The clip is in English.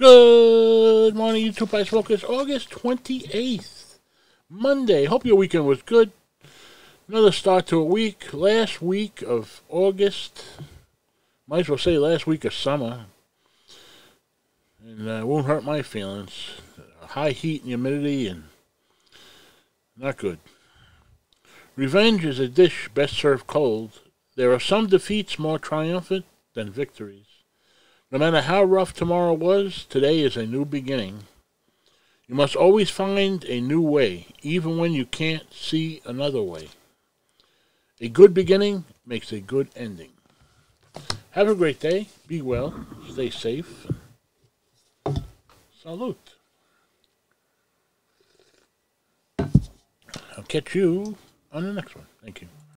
Good morning, YouTube Ice Smokers. August 28th, Monday. Hope your weekend was good. Another start to a week. Last week of August. Might as well say last week of summer. And uh, won't hurt my feelings. High heat and humidity and not good. Revenge is a dish best served cold. There are some defeats more triumphant than victories. No matter how rough tomorrow was, today is a new beginning. You must always find a new way, even when you can't see another way. A good beginning makes a good ending. Have a great day. Be well. Stay safe. Salute. I'll catch you on the next one. Thank you.